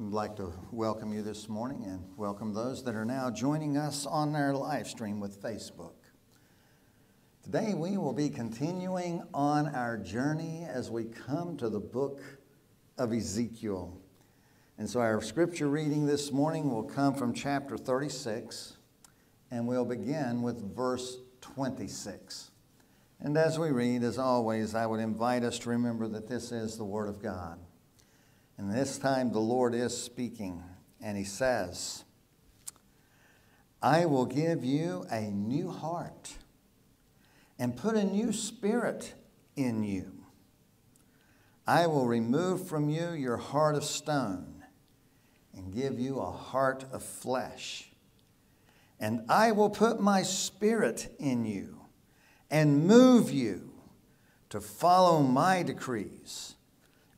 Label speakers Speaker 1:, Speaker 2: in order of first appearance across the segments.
Speaker 1: I'd like to welcome you this morning and welcome those that are now joining us on our live stream with Facebook. Today we will be continuing on our journey as we come to the book of Ezekiel. And so our scripture reading this morning will come from chapter 36 and we'll begin with verse 26. And as we read, as always, I would invite us to remember that this is the Word of God. And this time the Lord is speaking, and He says, I will give you a new heart and put a new spirit in you. I will remove from you your heart of stone and give you a heart of flesh. And I will put my spirit in you and move you to follow my decrees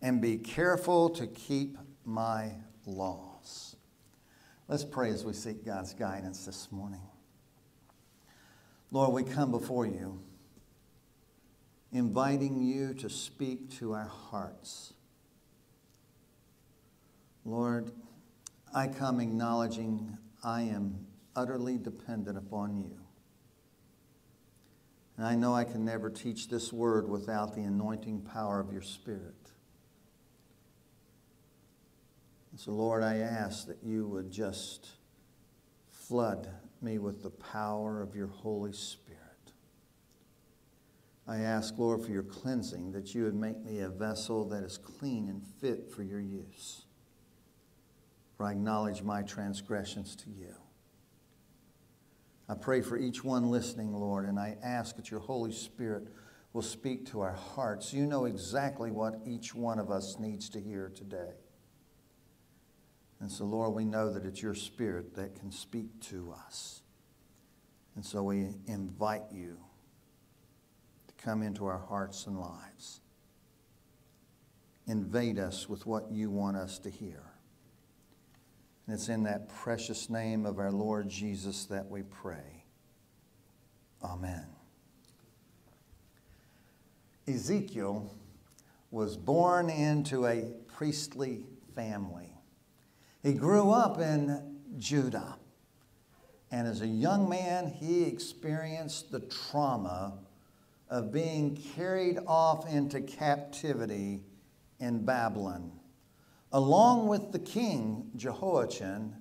Speaker 1: and be careful to keep my laws. Let's pray as we seek God's guidance this morning. Lord, we come before you, inviting you to speak to our hearts. Lord, I come acknowledging I am utterly dependent upon you. And I know I can never teach this word without the anointing power of your Spirit. So, Lord, I ask that you would just flood me with the power of your Holy Spirit. I ask, Lord, for your cleansing, that you would make me a vessel that is clean and fit for your use. For I acknowledge my transgressions to you. I pray for each one listening, Lord, and I ask that your Holy Spirit will speak to our hearts. You know exactly what each one of us needs to hear today. And so, Lord, we know that it's your Spirit that can speak to us. And so we invite you to come into our hearts and lives. Invade us with what you want us to hear. And it's in that precious name of our Lord Jesus that we pray. Amen. Ezekiel was born into a priestly family. He grew up in Judah. And as a young man, he experienced the trauma of being carried off into captivity in Babylon, along with the king, Jehoiachin,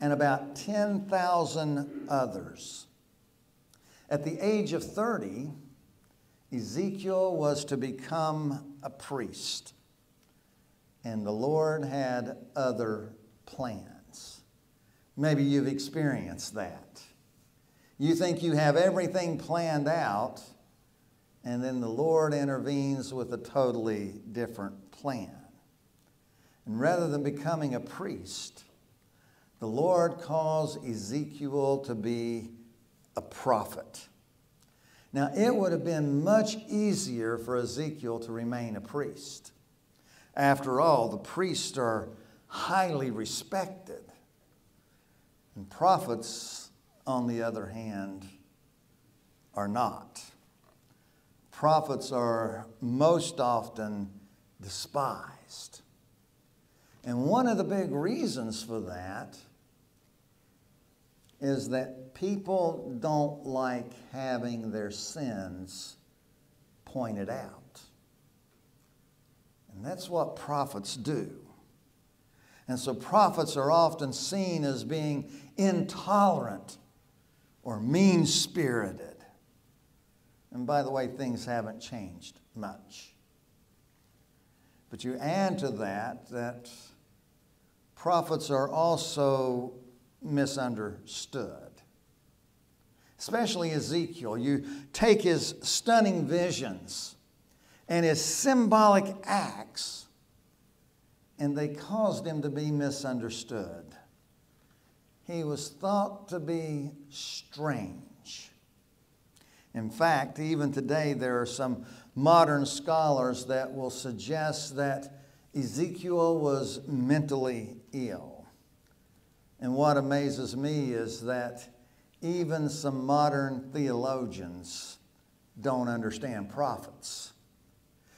Speaker 1: and about 10,000 others. At the age of 30, Ezekiel was to become a priest, and the Lord had other plans. Maybe you've experienced that. You think you have everything planned out, and then the Lord intervenes with a totally different plan. And rather than becoming a priest, the Lord calls Ezekiel to be a prophet. Now, it would have been much easier for Ezekiel to remain a priest. After all, the priests are highly respected. And prophets, on the other hand, are not. Prophets are most often despised. And one of the big reasons for that is that people don't like having their sins pointed out. And that's what prophets do. And so prophets are often seen as being intolerant or mean spirited. And by the way, things haven't changed much. But you add to that that prophets are also misunderstood. Especially Ezekiel. You take his stunning visions and his symbolic acts and they caused him to be misunderstood. He was thought to be strange. In fact, even today, there are some modern scholars that will suggest that Ezekiel was mentally ill. And what amazes me is that even some modern theologians don't understand prophets.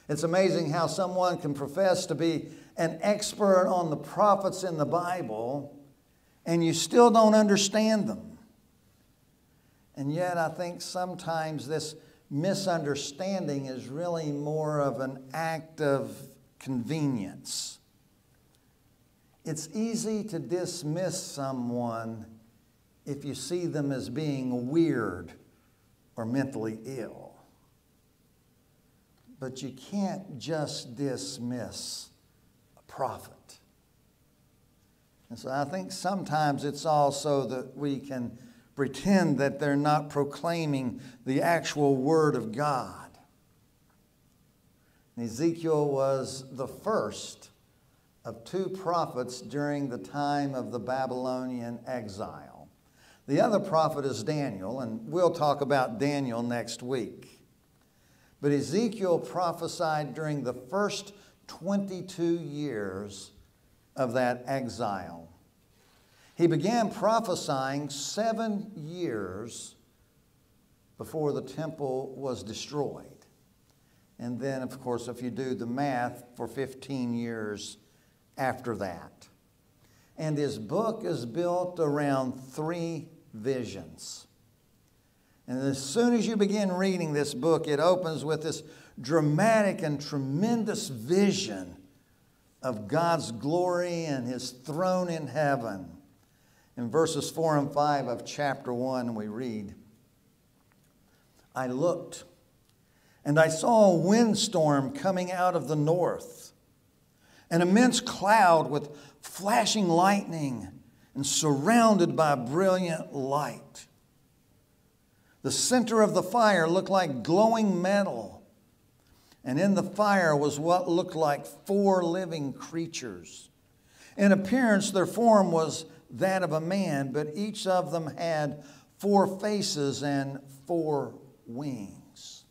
Speaker 1: It's amazing how someone can profess to be an expert on the prophets in the Bible, and you still don't understand them. And yet, I think sometimes this misunderstanding is really more of an act of convenience. It's easy to dismiss someone if you see them as being weird or mentally ill. But you can't just dismiss prophet. And so I think sometimes it's also that we can pretend that they're not proclaiming the actual Word of God. Ezekiel was the first of two prophets during the time of the Babylonian exile. The other prophet is Daniel, and we'll talk about Daniel next week. But Ezekiel prophesied during the first 22 years of that exile. He began prophesying seven years before the temple was destroyed. And then, of course, if you do the math, for 15 years after that. And his book is built around three visions. And as soon as you begin reading this book, it opens with this dramatic and tremendous vision of God's glory and his throne in heaven. In verses 4 and 5 of chapter 1, we read I looked, and I saw a windstorm coming out of the north, an immense cloud with flashing lightning and surrounded by brilliant light. The center of the fire looked like glowing metal, and in the fire was what looked like four living creatures. In appearance, their form was that of a man, but each of them had four faces and four wings.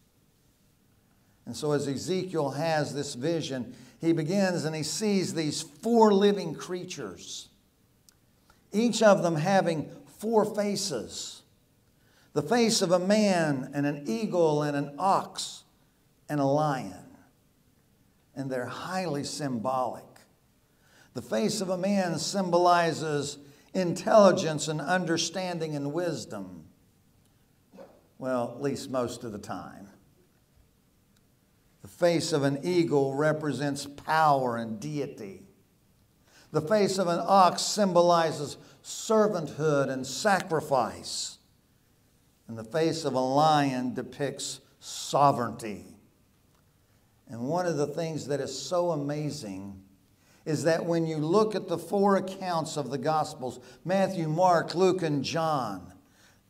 Speaker 1: And so, as Ezekiel has this vision, he begins and he sees these four living creatures, each of them having four faces the face of a man, and an eagle, and an ox, and a lion. And they're highly symbolic. The face of a man symbolizes intelligence and understanding and wisdom. Well, at least most of the time. The face of an eagle represents power and deity. The face of an ox symbolizes servanthood and sacrifice. And the face of a lion depicts sovereignty. And one of the things that is so amazing is that when you look at the four accounts of the Gospels Matthew, Mark, Luke, and John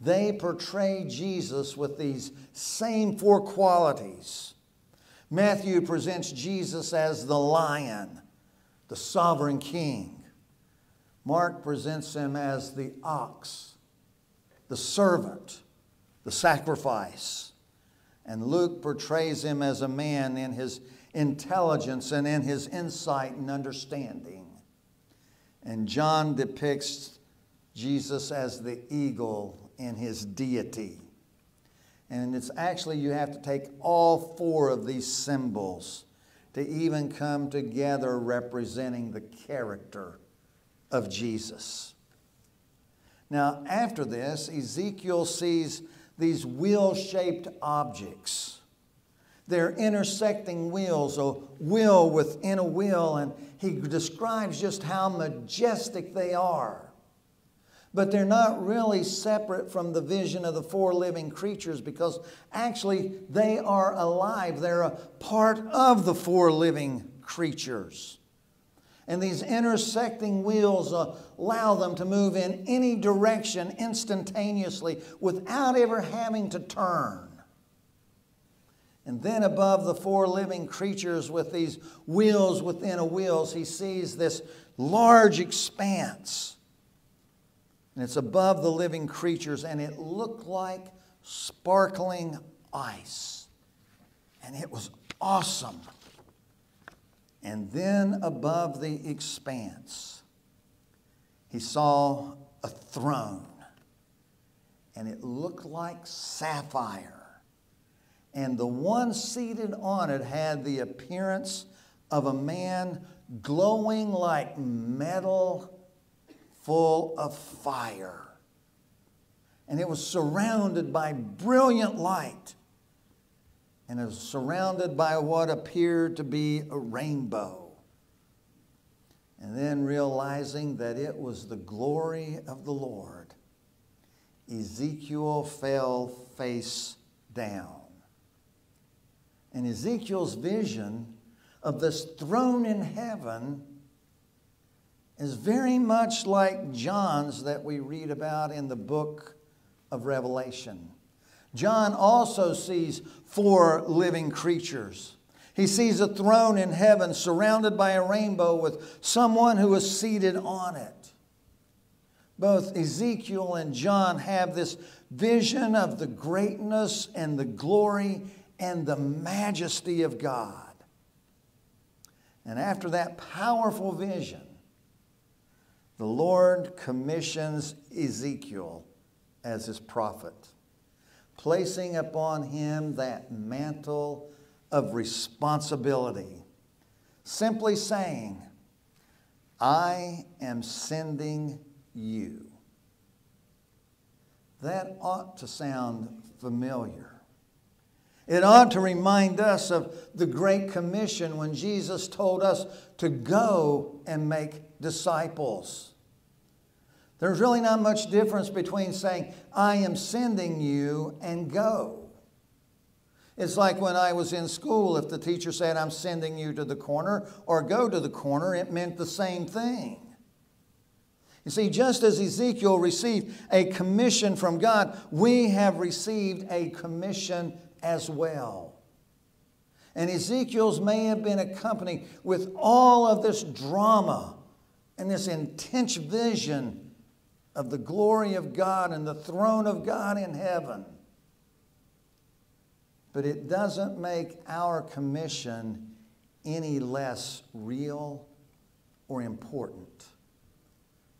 Speaker 1: they portray Jesus with these same four qualities. Matthew presents Jesus as the lion, the sovereign king. Mark presents him as the ox, the servant, the sacrifice. And Luke portrays him as a man in his intelligence and in his insight and understanding. And John depicts Jesus as the eagle in his deity. And it's actually, you have to take all four of these symbols to even come together representing the character of Jesus. Now, after this, Ezekiel sees these wheel shaped objects they're intersecting wheels, a wheel within a wheel, and he describes just how majestic they are. But they're not really separate from the vision of the four living creatures because actually they are alive. They're a part of the four living creatures. And these intersecting wheels uh, allow them to move in any direction instantaneously without ever having to turn. And then above the four living creatures with these wheels within a wheels, he sees this large expanse. And it's above the living creatures, and it looked like sparkling ice. And it was awesome. And then above the expanse, he saw a throne, and it looked like sapphire and the one seated on it had the appearance of a man glowing like metal full of fire. And it was surrounded by brilliant light. And is surrounded by what appeared to be a rainbow. And then realizing that it was the glory of the Lord, Ezekiel fell face down. And Ezekiel's vision of this throne in heaven is very much like John's that we read about in the book of Revelation. John also sees four living creatures. He sees a throne in heaven surrounded by a rainbow with someone who is seated on it. Both Ezekiel and John have this vision of the greatness and the glory and the majesty of God. And after that powerful vision, the Lord commissions Ezekiel as his prophet, placing upon him that mantle of responsibility, simply saying, I am sending you. That ought to sound familiar. It ought to remind us of the Great Commission when Jesus told us to go and make disciples. There's really not much difference between saying, I am sending you, and go. It's like when I was in school, if the teacher said, I'm sending you to the corner or go to the corner, it meant the same thing. You see, just as Ezekiel received a commission from God, we have received a commission as well. And Ezekiel's may have been accompanied with all of this drama and this intense vision of the glory of God and the throne of God in heaven. But it doesn't make our commission any less real or important.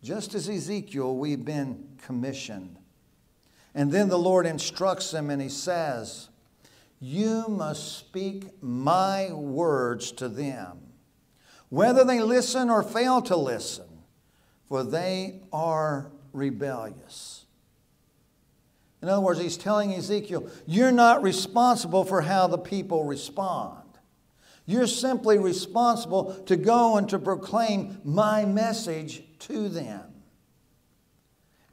Speaker 1: Just as Ezekiel, we've been commissioned. And then the Lord instructs him and he says, you must speak my words to them, whether they listen or fail to listen, for they are rebellious. In other words, he's telling Ezekiel, you're not responsible for how the people respond. You're simply responsible to go and to proclaim my message to them.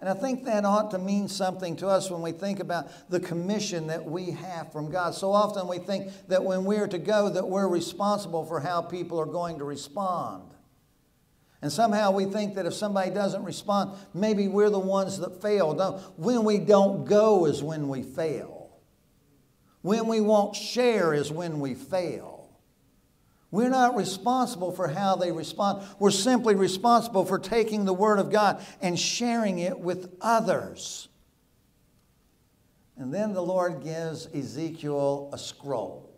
Speaker 1: And I think that ought to mean something to us when we think about the commission that we have from God. So often we think that when we're to go that we're responsible for how people are going to respond. And somehow we think that if somebody doesn't respond, maybe we're the ones that fail. when we don't go is when we fail. When we won't share is when we fail. We're not responsible for how they respond. We're simply responsible for taking the Word of God and sharing it with others. And then the Lord gives Ezekiel a scroll,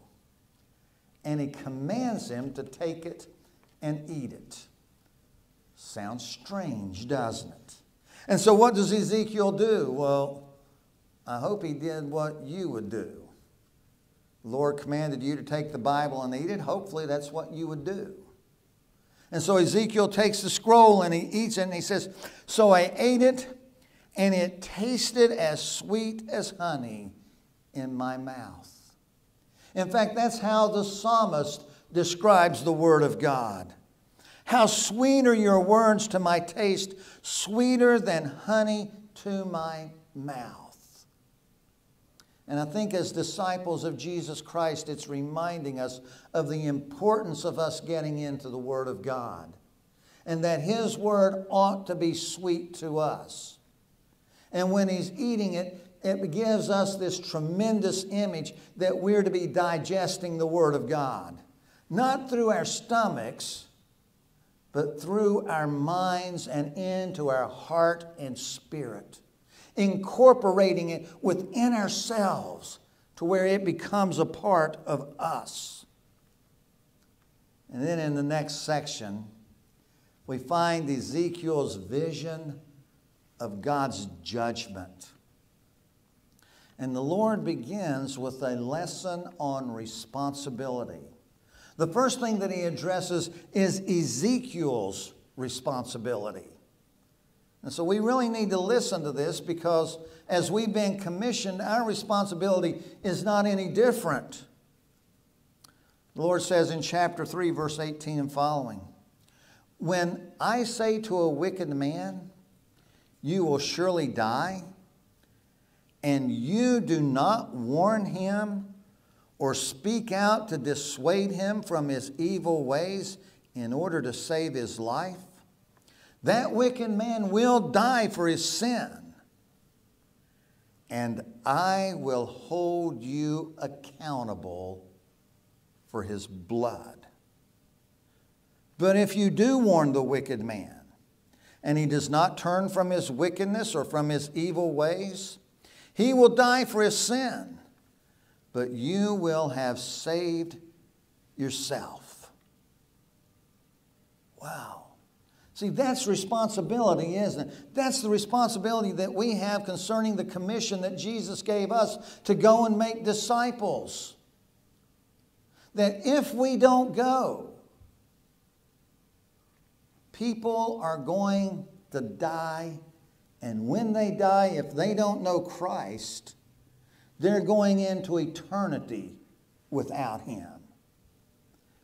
Speaker 1: and he commands him to take it and eat it. Sounds strange, doesn't it? And so, what does Ezekiel do? Well, I hope he did what you would do. The Lord commanded you to take the Bible and eat it. Hopefully, that's what you would do. And so Ezekiel takes the scroll and he eats it and he says, So I ate it and it tasted as sweet as honey in my mouth. In fact, that's how the psalmist describes the Word of God. How sweet are your words to my taste, sweeter than honey to my mouth. And I think as disciples of Jesus Christ, it's reminding us of the importance of us getting into the Word of God and that His Word ought to be sweet to us. And when He's eating it, it gives us this tremendous image that we're to be digesting the Word of God. Not through our stomachs, but through our minds and into our heart and spirit incorporating it within ourselves to where it becomes a part of us. And then in the next section, we find Ezekiel's vision of God's judgment. And the Lord begins with a lesson on responsibility. The first thing that he addresses is Ezekiel's responsibility. And so we really need to listen to this because as we've been commissioned, our responsibility is not any different. The Lord says in chapter 3, verse 18 and following When I say to a wicked man, You will surely die, and you do not warn him or speak out to dissuade him from his evil ways in order to save his life, that wicked man will die for his sin. And I will hold you accountable for his blood. But if you do warn the wicked man, and he does not turn from his wickedness or from his evil ways, he will die for his sin, but you will have saved yourself. Wow. See, that's responsibility, isn't it? That's the responsibility that we have concerning the commission that Jesus gave us to go and make disciples. That if we don't go, people are going to die. And when they die, if they don't know Christ, they're going into eternity without Him.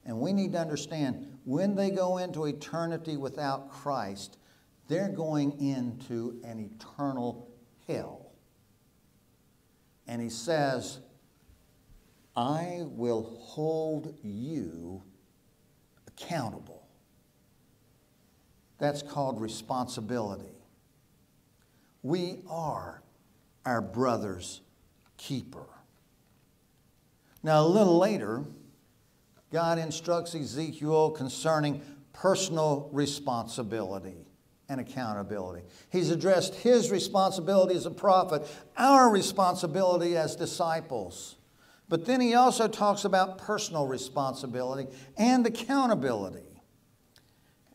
Speaker 1: And we need to understand when they go into eternity without Christ, they're going into an eternal hell. And he says, I will hold you accountable. That's called responsibility. We are our brother's keeper. Now, a little later, God instructs Ezekiel concerning personal responsibility and accountability. He's addressed his responsibility as a prophet, our responsibility as disciples. But then he also talks about personal responsibility and accountability.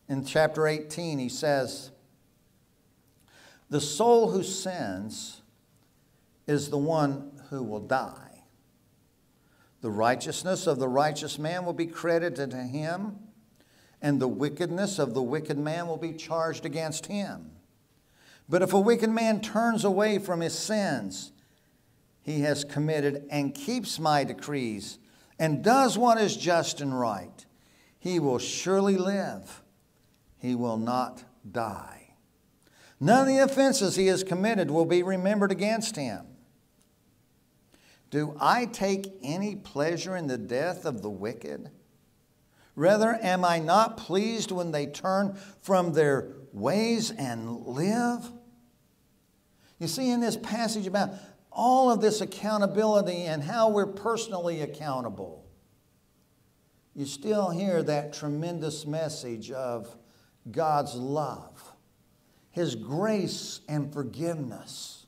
Speaker 1: In chapter 18, he says, The soul who sins is the one who will die. The righteousness of the righteous man will be credited to him, and the wickedness of the wicked man will be charged against him. But if a wicked man turns away from his sins he has committed and keeps my decrees and does what is just and right, he will surely live. He will not die. None of the offenses he has committed will be remembered against him. Do I take any pleasure in the death of the wicked? Rather, am I not pleased when they turn from their ways and live? You see, in this passage about all of this accountability and how we're personally accountable, you still hear that tremendous message of God's love, His grace and forgiveness.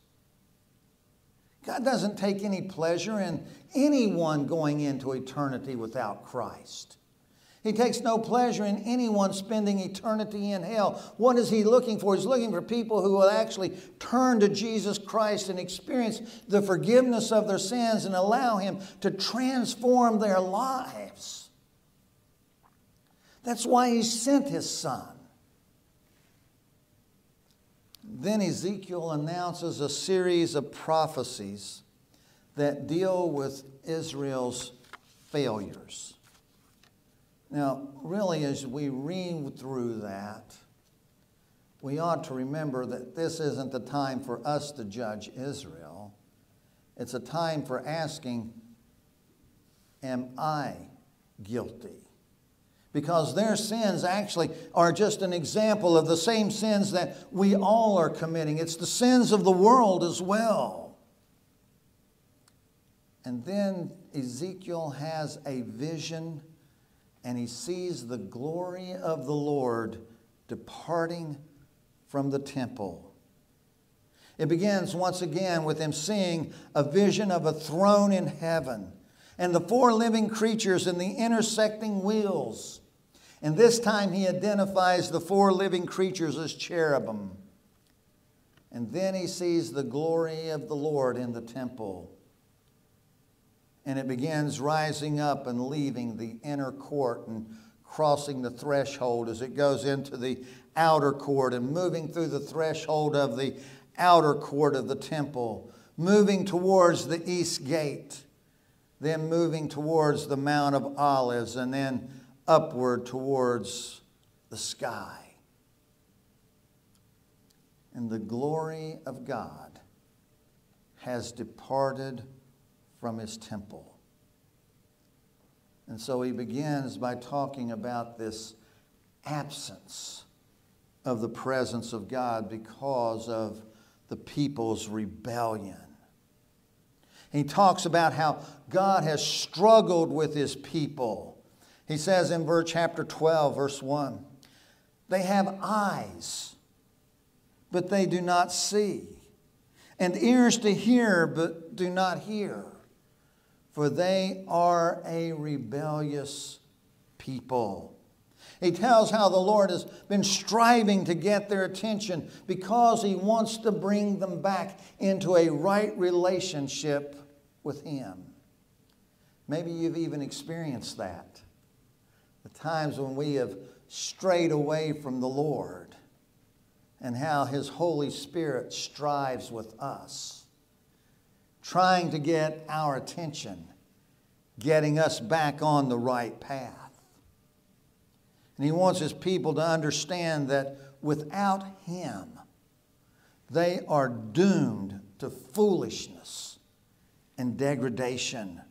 Speaker 1: God doesn't take any pleasure in anyone going into eternity without Christ. He takes no pleasure in anyone spending eternity in hell. What is he looking for? He's looking for people who will actually turn to Jesus Christ and experience the forgiveness of their sins and allow him to transform their lives. That's why he sent his son. Then Ezekiel announces a series of prophecies that deal with Israel's failures. Now, really, as we read through that, we ought to remember that this isn't the time for us to judge Israel. It's a time for asking, Am I guilty? Because their sins actually are just an example of the same sins that we all are committing. It's the sins of the world as well. And then Ezekiel has a vision and he sees the glory of the Lord departing from the temple. It begins once again with him seeing a vision of a throne in heaven and the four living creatures and the intersecting wheels and this time he identifies the four living creatures as cherubim. And then he sees the glory of the Lord in the temple. and it begins rising up and leaving the inner court and crossing the threshold as it goes into the outer court and moving through the threshold of the outer court of the temple, moving towards the east gate, then moving towards the Mount of Olives, and then upward towards the sky. And the glory of God has departed from his temple. And so he begins by talking about this absence of the presence of God because of the people's rebellion. He talks about how God has struggled with his people. He says in verse chapter 12, verse 1, they have eyes, but they do not see, and ears to hear, but do not hear for they are a rebellious people. He tells how the Lord has been striving to get their attention because he wants to bring them back into a right relationship with him. Maybe you've even experienced that. The times when we have strayed away from the Lord and how his Holy Spirit strives with us trying to get our attention, getting us back on the right path. And he wants his people to understand that without him, they are doomed to foolishness and degradation.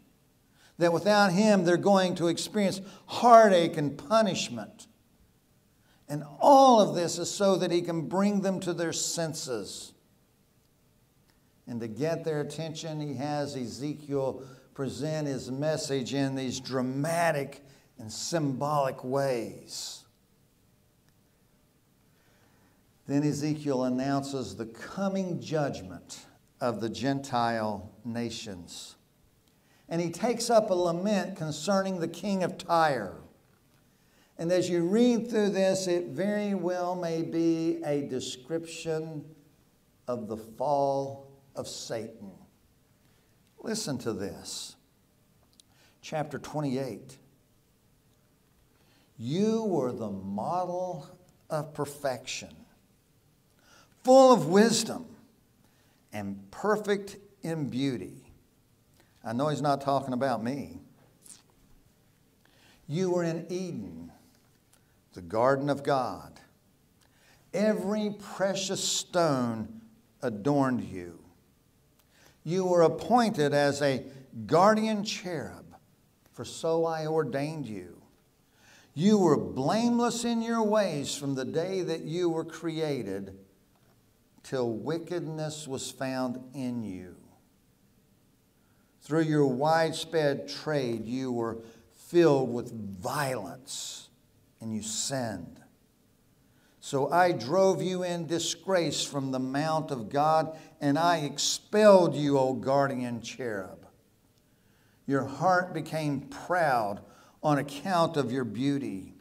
Speaker 1: That without him, they're going to experience heartache and punishment. And all of this is so that he can bring them to their senses and to get their attention, he has Ezekiel present his message in these dramatic and symbolic ways. Then Ezekiel announces the coming judgment of the Gentile nations. And he takes up a lament concerning the king of Tyre. And as you read through this, it very well may be a description of the fall of Satan. Listen to this. Chapter 28. You were the model of perfection, full of wisdom and perfect in beauty. I know he's not talking about me. You were in Eden, the garden of God. Every precious stone adorned you. You were appointed as a guardian cherub, for so I ordained you. You were blameless in your ways from the day that you were created till wickedness was found in you. Through your widespread trade, you were filled with violence and you sinned. So I drove you in disgrace from the mount of God, and I expelled you, O guardian cherub. Your heart became proud on account of your beauty.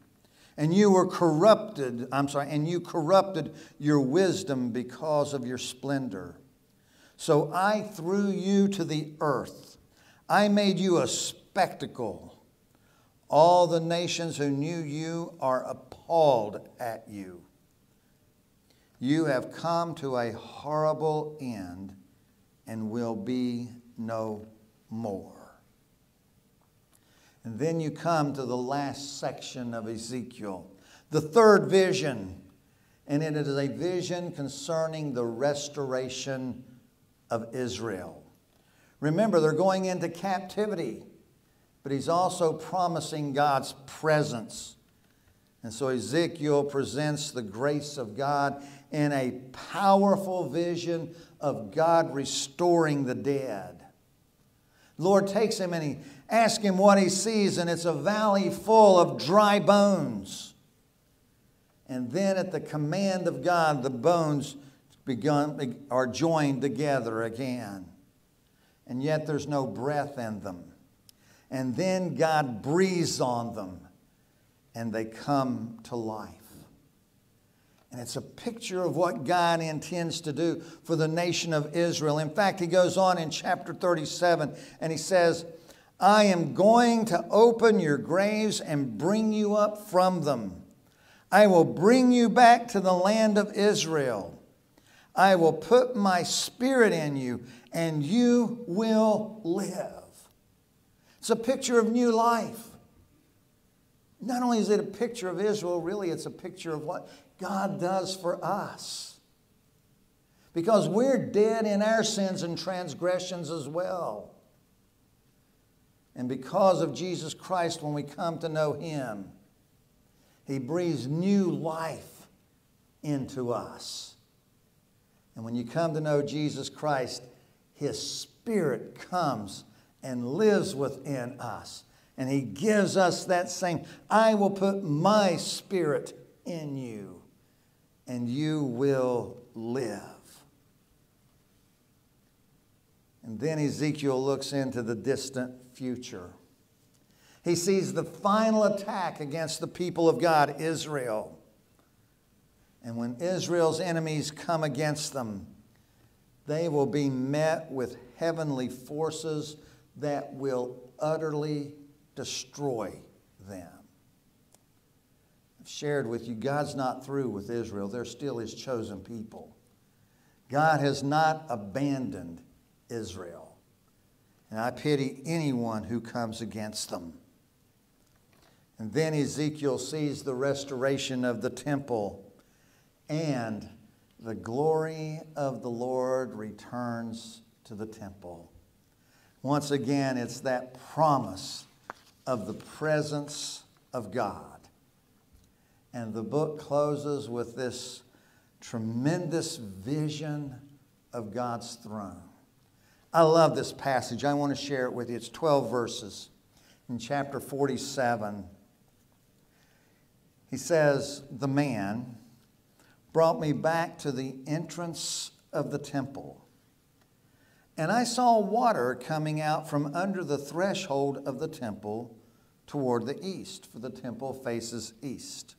Speaker 1: And you were corrupted, I'm sorry, and you corrupted your wisdom because of your splendor. So I threw you to the earth. I made you a spectacle. All the nations who knew you are appalled at you. You have come to a horrible end and will be no more. And then you come to the last section of Ezekiel, the third vision. And it is a vision concerning the restoration of Israel. Remember, they're going into captivity, but he's also promising God's presence. And so Ezekiel presents the grace of God in a powerful vision of God restoring the dead. Lord takes him and he asks him what he sees, and it's a valley full of dry bones. And then, at the command of God, the bones begun, are joined together again. And yet, there's no breath in them. And then God breathes on them, and they come to life. And it's a picture of what God intends to do for the nation of Israel. In fact, he goes on in chapter 37 and he says, I am going to open your graves and bring you up from them. I will bring you back to the land of Israel. I will put my spirit in you, and you will live. It's a picture of new life. Not only is it a picture of Israel, really, it's a picture of what God does for us. Because we're dead in our sins and transgressions as well. And because of Jesus Christ, when we come to know Him, He breathes new life into us. And when you come to know Jesus Christ, His Spirit comes and lives within us. And He gives us that same, I will put my Spirit in you, and you will live. And then Ezekiel looks into the distant future. He sees the final attack against the people of God, Israel. And when Israel's enemies come against them, they will be met with heavenly forces that will utterly destroy them. I've shared with you, God's not through with Israel. They're still his chosen people. God has not abandoned Israel. And I pity anyone who comes against them. And then Ezekiel sees the restoration of the temple, and the glory of the Lord returns to the temple. Once again, it's that promise of the presence of God. And the book closes with this tremendous vision of God's throne. I love this passage. I want to share it with you. It's 12 verses in chapter 47. He says, The man brought me back to the entrance of the temple. And I saw water coming out from under the threshold of the temple toward the east, for the temple faces east.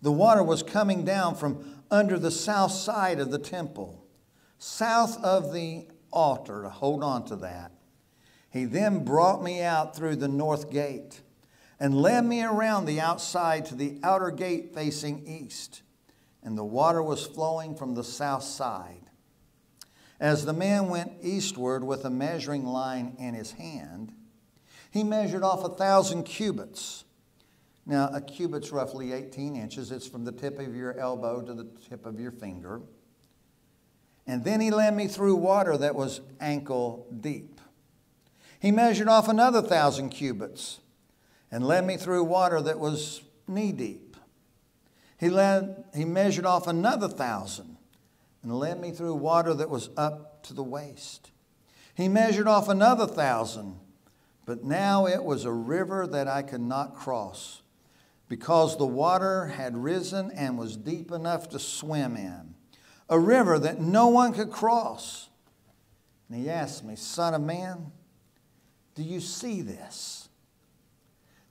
Speaker 1: The water was coming down from under the south side of the temple, south of the altar to hold on to that. He then brought me out through the north gate and led me around the outside to the outer gate facing east. And the water was flowing from the south side. As the man went eastward with a measuring line in his hand, he measured off a thousand cubits. Now, a cubit's roughly 18 inches. It's from the tip of your elbow to the tip of your finger. And then he led me through water that was ankle deep. He measured off another thousand cubits and led me through water that was knee deep. He, led, he measured off another thousand and led me through water that was up to the waist. He measured off another thousand, but now it was a river that I could not cross because the water had risen and was deep enough to swim in a river that no one could cross. And he asked me, Son of man, do you see this?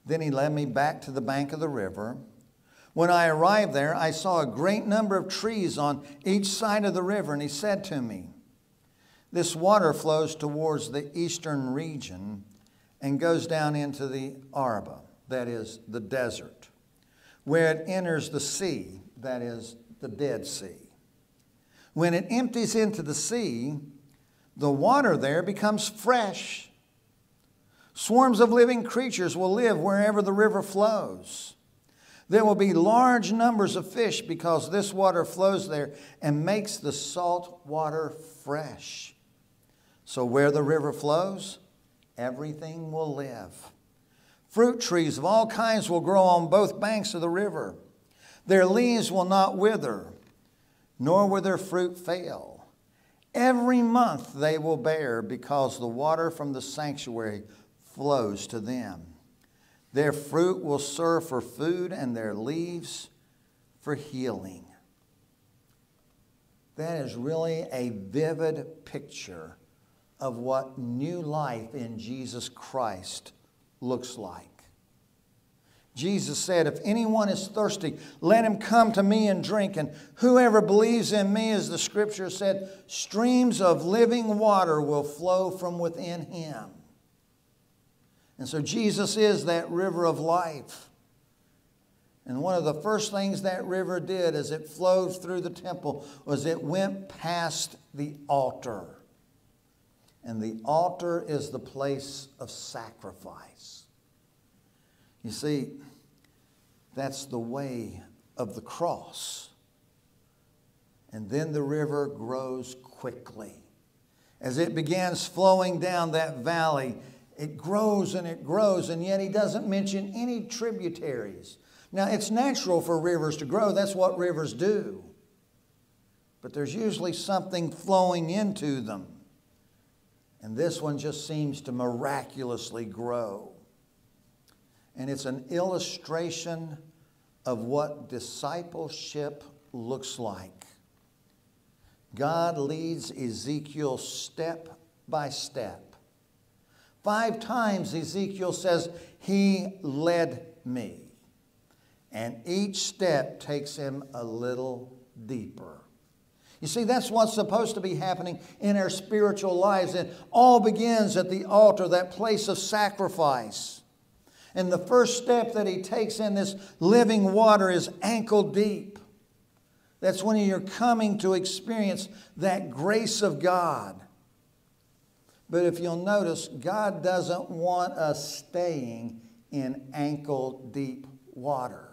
Speaker 1: Then he led me back to the bank of the river. When I arrived there, I saw a great number of trees on each side of the river, and he said to me, This water flows towards the eastern region and goes down into the Araba, that is, the desert, where it enters the sea, that is, the Dead Sea. When it empties into the sea, the water there becomes fresh. Swarms of living creatures will live wherever the river flows. There will be large numbers of fish because this water flows there and makes the salt water fresh. So, where the river flows, everything will live. Fruit trees of all kinds will grow on both banks of the river. Their leaves will not wither nor will their fruit fail. Every month they will bear because the water from the sanctuary flows to them. Their fruit will serve for food and their leaves for healing. That is really a vivid picture of what new life in Jesus Christ looks like. Jesus said, If anyone is thirsty, let him come to me and drink. And whoever believes in me, as the scripture said, streams of living water will flow from within him. And so Jesus is that river of life. And one of the first things that river did as it flowed through the temple was it went past the altar. And the altar is the place of sacrifice. You see, that's the way of the cross. And then the river grows quickly. As it begins flowing down that valley, it grows and it grows, and yet he doesn't mention any tributaries. Now, it's natural for rivers to grow, that's what rivers do. But there's usually something flowing into them. And this one just seems to miraculously grow. And it's an illustration of what discipleship looks like. God leads Ezekiel step by step. Five times Ezekiel says, He led me. And each step takes him a little deeper. You see, that's what's supposed to be happening in our spiritual lives. It all begins at the altar, that place of sacrifice. And the first step that he takes in this living water is ankle deep. That's when you're coming to experience that grace of God. But if you'll notice, God doesn't want us staying in ankle deep water.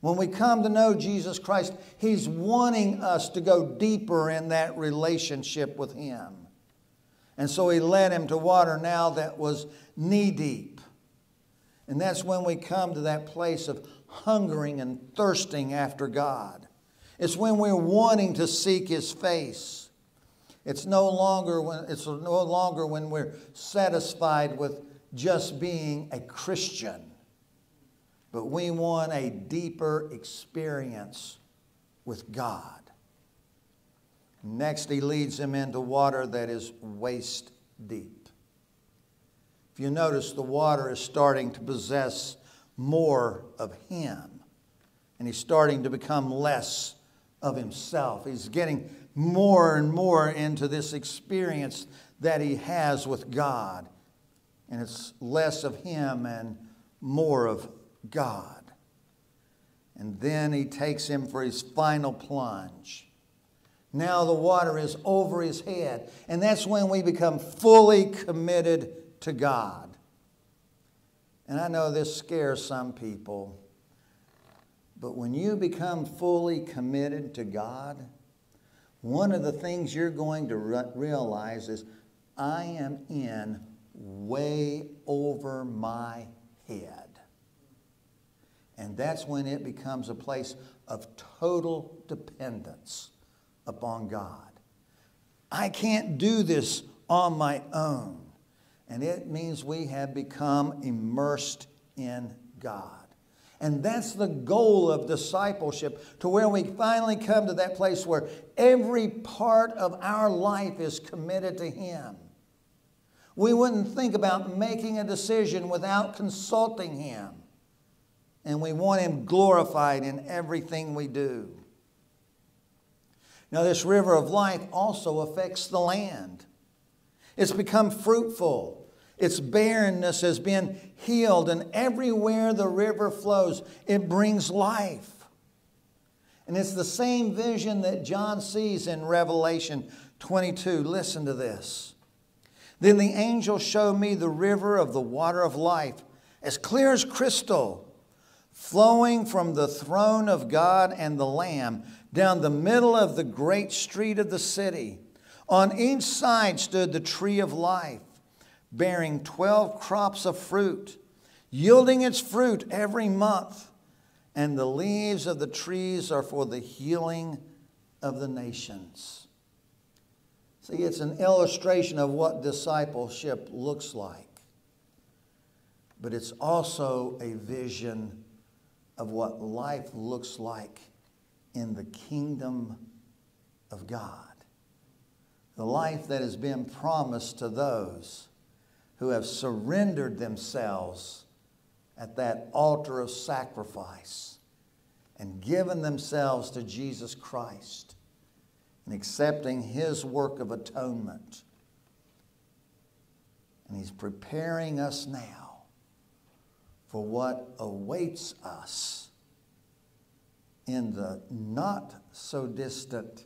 Speaker 1: When we come to know Jesus Christ, He's wanting us to go deeper in that relationship with Him. And so He led him to water now that was knee deep. And that's when we come to that place of hungering and thirsting after God. It's when we're wanting to seek His face. It's no longer when, it's no longer when we're satisfied with just being a Christian but we want a deeper experience with God. Next, he leads him into water that is waist deep. If you notice, the water is starting to possess more of him, and he's starting to become less of himself. He's getting more and more into this experience that he has with God, and it's less of him and more of God. And then he takes him for his final plunge. Now the water is over his head. And that's when we become fully committed to God. And I know this scares some people. But when you become fully committed to God, one of the things you're going to realize is I am in way over my head. And that's when it becomes a place of total dependence upon God. I can't do this on my own. And it means we have become immersed in God. And that's the goal of discipleship, to where we finally come to that place where every part of our life is committed to Him. We wouldn't think about making a decision without consulting Him and we want Him glorified in everything we do. Now, this river of life also affects the land. It's become fruitful. Its barrenness has been healed, and everywhere the river flows, it brings life. And it's the same vision that John sees in Revelation 22. Listen to this. Then the angel showed me the river of the water of life, as clear as crystal flowing from the throne of God and the Lamb down the middle of the great street of the city. On each side stood the tree of life, bearing 12 crops of fruit, yielding its fruit every month. And the leaves of the trees are for the healing of the nations. See, it's an illustration of what discipleship looks like, but it's also a vision of what life looks like in the kingdom of God. The life that has been promised to those who have surrendered themselves at that altar of sacrifice and given themselves to Jesus Christ and accepting his work of atonement. And He's preparing us now for what awaits us in the not so distant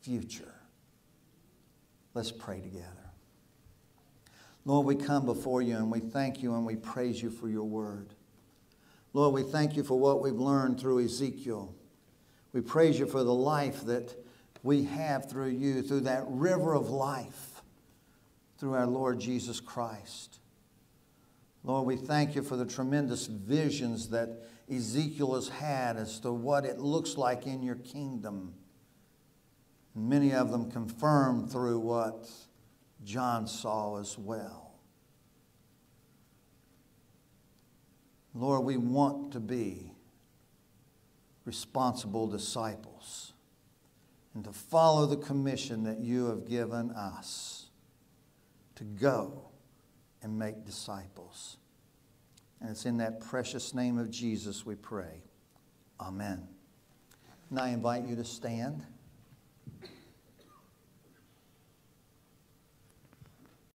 Speaker 1: future. Let's pray together. Lord, we come before you and we thank you and we praise you for your word. Lord, we thank you for what we've learned through Ezekiel. We praise you for the life that we have through you, through that river of life, through our Lord Jesus Christ. Lord, we thank you for the tremendous visions that Ezekiel has had as to what it looks like in your kingdom. Many of them confirmed through what John saw as well. Lord, we want to be responsible disciples and to follow the commission that you have given us to go and make disciples. And it's in that precious name of Jesus we pray. Amen. And I invite you to stand.